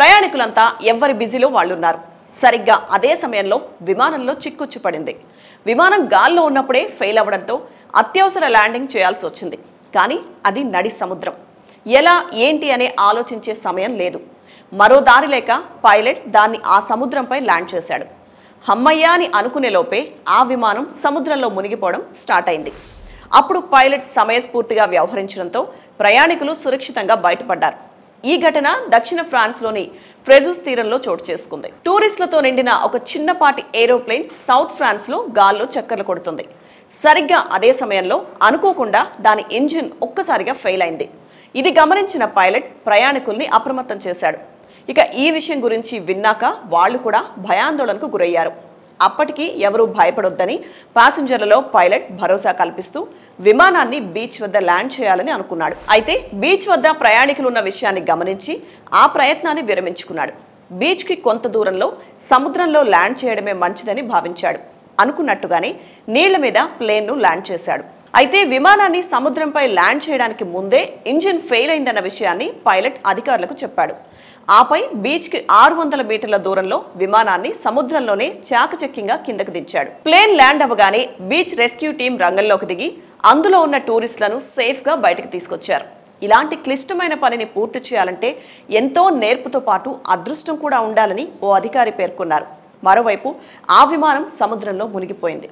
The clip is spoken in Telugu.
ప్రయాణికులంతా ఎవరి బిజీలో వాళ్ళున్నారు. సరిగ్గా అదే సమయంలో విమానంలో చిక్కుచ్చు పడింది విమానం గాల్లో ఉన్నప్పుడే ఫెయిల్ అవ్వడంతో అత్యవసర ల్యాండింగ్ చేయాల్సి వచ్చింది. కానీ అది నడి సముద్రం. ఎలా ఏంటి అనే ఆలోచించే సమయం లేదు. మరో దారి లేక పైలట్ దాన్ని ఆ సముద్రంపై ల్యాండ్ చేశాడు. హమ్మయ్య అని అనుకునే లోపే ఆ విమానం సముద్రంలో మునిగిపోవడం స్టార్ట్ అయింది. అప్పుడు పైలట్ సమయస్ఫూర్తిగా వ్యవహరించడంతో ప్రయాణికులు సురక్షితంగా బయటపడ్డారు. ఈ ఘటన దక్షిణ ఫ్రాన్స్లోని ఫ్రెజూస్ తీరంలో చోటు చేసుకుంది. టూరిస్టులతో నిండిన ఒక చిన్నపాటి ఏరోప్లేన్ సౌత్ ఫ్రాన్స్లో గాల్లో చక్కర్లు కొడుతుంది. సరిగ్గా అదే సమయంలో అనుకోకుండా దాని ఇంజిన్ ఒక్కసారిగా ఫెయిల్ అయింది. ఇది గమనించిన పైలట్ ప్రయాణికుల్ని అప్రమత్తం చేశాడు. ఇక ఈ విషయం గురించి విన్నాక వాళ్ళు కూడా భయాందోళనకు గురయ్యారు. అప్పటికి ఎవరూ భయపడొద్దని ప్యాసింజర్లలో పైలట్ భరోసా కల్పిస్తూ విమానాన్ని బీచ్ వద్ద ల్యాండ్ చేయాలని అనుకున్నాడు. అయితే బీచ్ వద్ద ప్రయాణికులున్న విషయాన్ని గమనించి ఆ ప్రయత్నాన్ని విరమించుకున్నాడు. బీచ్కి కొంత దూరంలో సముద్రంలో ల్యాండ్ చేయడమే మంచిదని భావించాడు. అనుకున్నట్టుగానే నీళ్ళ మీద ప్లేన్ను ల్యాండ్ చేశాడు. అయితే విమానాన్ని సముద్రంపై ల్యాండ్ చేయడానికి ముందే ఇంజిన్ ఫెయిల్ అయిందన్న విషయాన్ని పైలట్ అధికారులకు చెప్పాడు. ఆపై బీచ్కి ఆరు వందల మీటర్ల దూరంలో విమానాన్ని సముద్రంలోనే చాకచక్యంగా కిందకు దించాడు. ప్లేన్ ల్యాండ్ అవ్వగానే బీచ్ రెస్క్యూ టీం రంగంలోకి దిగి అందులో ఉన్న టూరిస్టులను సేఫ్గా బయటకు తీసుకొచ్చారు. ఇలాంటి క్లిష్టమైన పనిని పూర్తి చేయాలంటే ఎంతో నేర్పుతో పాటు అదృష్టం కూడా ఉండాలని ఓ అధికారి పేర్కొన్నారు. మరోవైపు ఆ విమానం సముద్రంలో మునిగిపోయింది.